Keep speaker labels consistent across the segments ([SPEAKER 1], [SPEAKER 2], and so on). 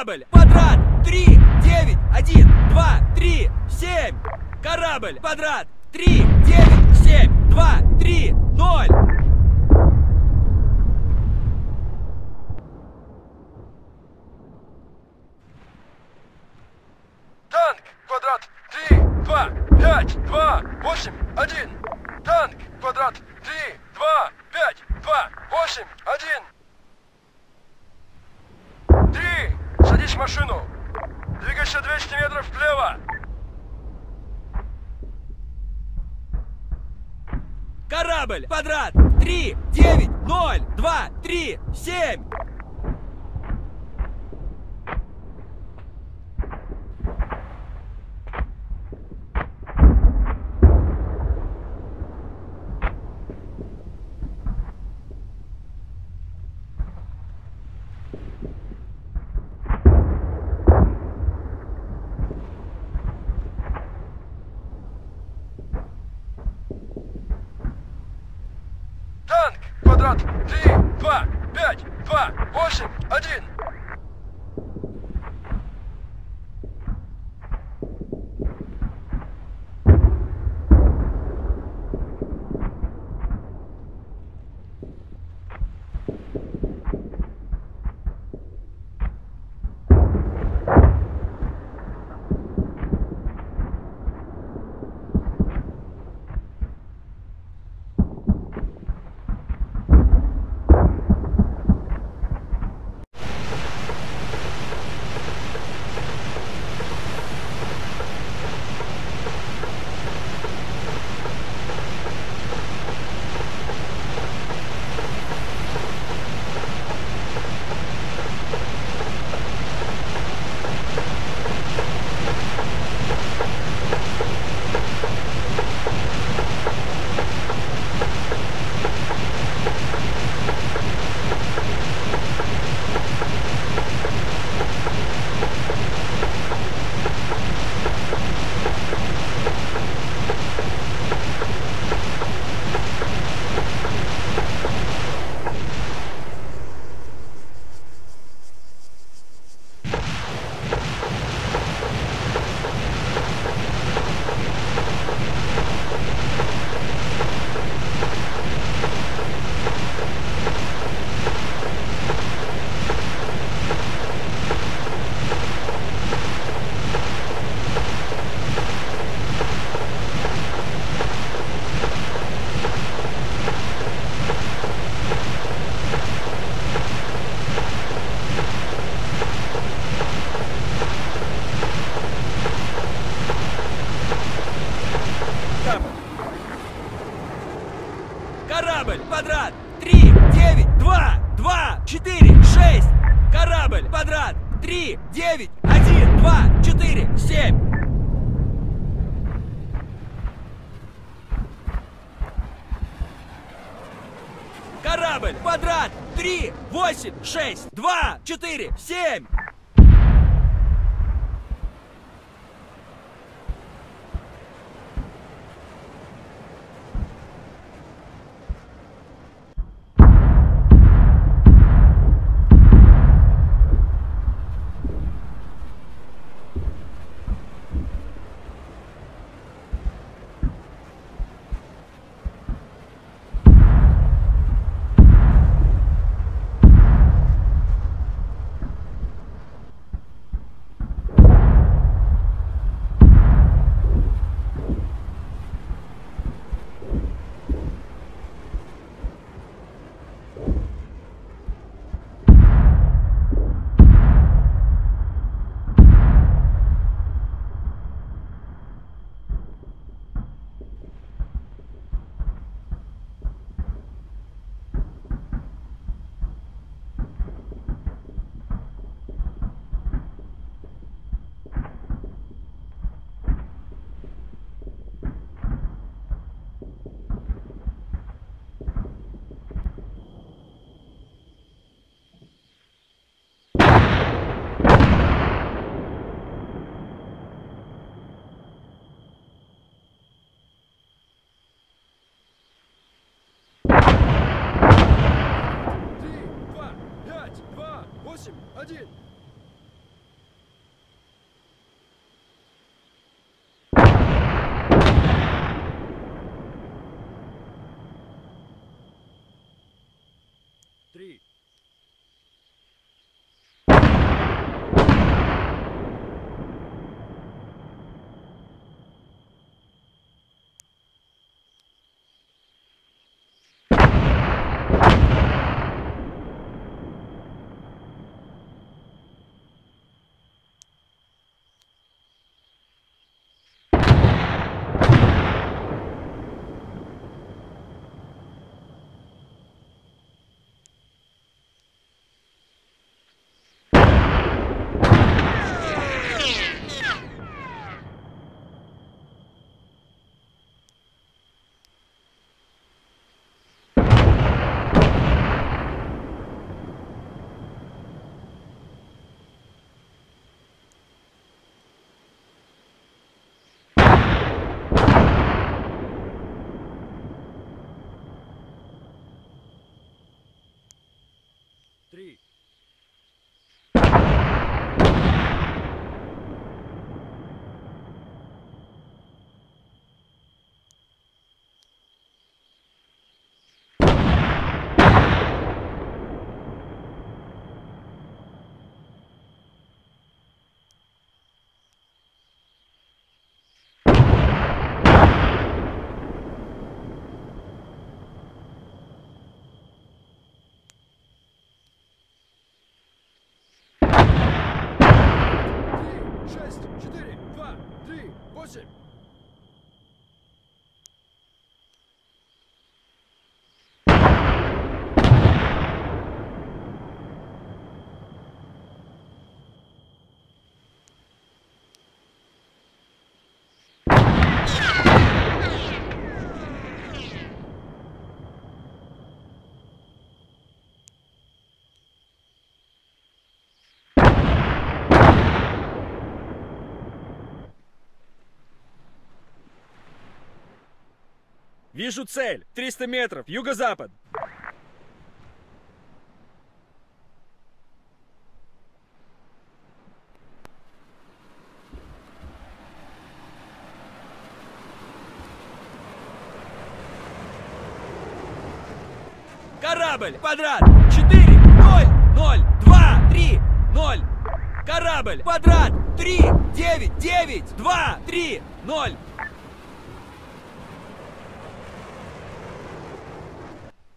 [SPEAKER 1] Корабль! Квадрат! Три, девять, один, два, три, семь! Корабль! Квадрат! Три, девять, семь, два, три, ноль!
[SPEAKER 2] квадрат!
[SPEAKER 1] 3, 9, 0, 2, 3, 7! Корабль! Квадрат! Три, восемь, шесть, два, четыре, семь! Вижу цель. 300 метров. Юго-запад. Корабль! Квадрат! 4, 0, 0, 2, 3, 0. Корабль! Квадрат! 3, 9, 9, 2, 3, 0.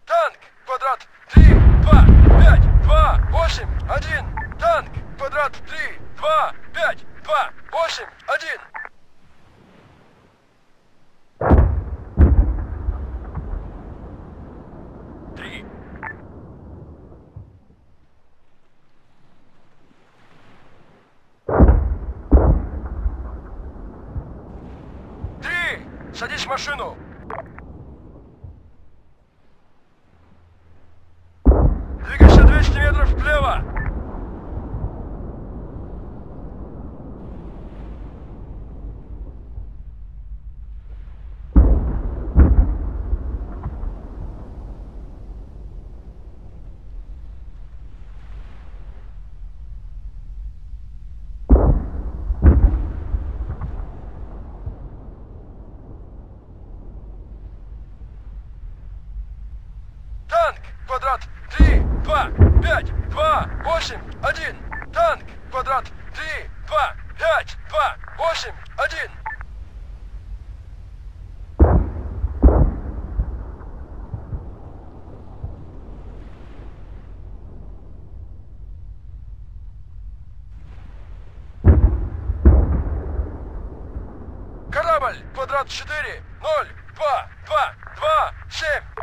[SPEAKER 2] Танк, квадрат, 3, 2, 5, 2, 8, 1. Танк, квадрат, 3, 2, 5, 2, 8, 1. Три. Три! Садись в машину! Двигайся 200 метров вправо! Танк, квадрат, 3, 2, 5, 2, 8, 1. Танк, квадрат, 3, 2, 5, 2, 8, 1. Корабль, квадрат 4, 0, 2, 2, 2, 7.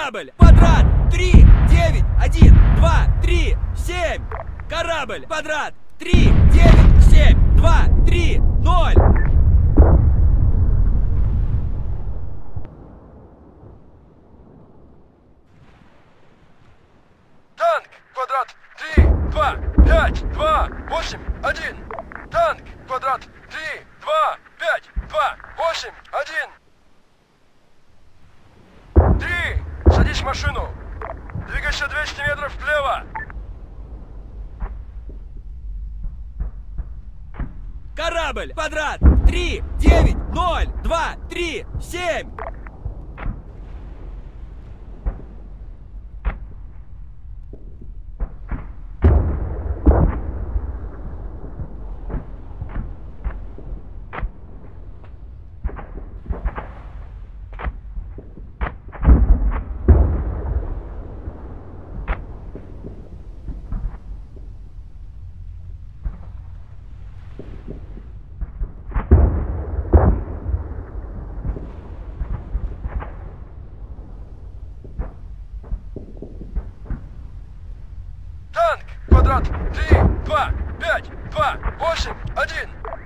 [SPEAKER 1] Корабль! Квадрат! 3, 9, 1, 2, 3, 7. Корабль! Квадрат! 3, 9, 7, 2, 3, 0.
[SPEAKER 2] Танк, квадрат, 3, 2, 5, 2, 8, 1. Танк, квадрат, 3, 2, 5, 2, 8, 1. Три! Садись в машину! Двигайся 200 метров вправо!
[SPEAKER 1] Корабль! Квадрат! 3, 9, 0, 2, 3, 7.
[SPEAKER 2] Танк, квадрат, 3, 2, 5, 2, 8, 1.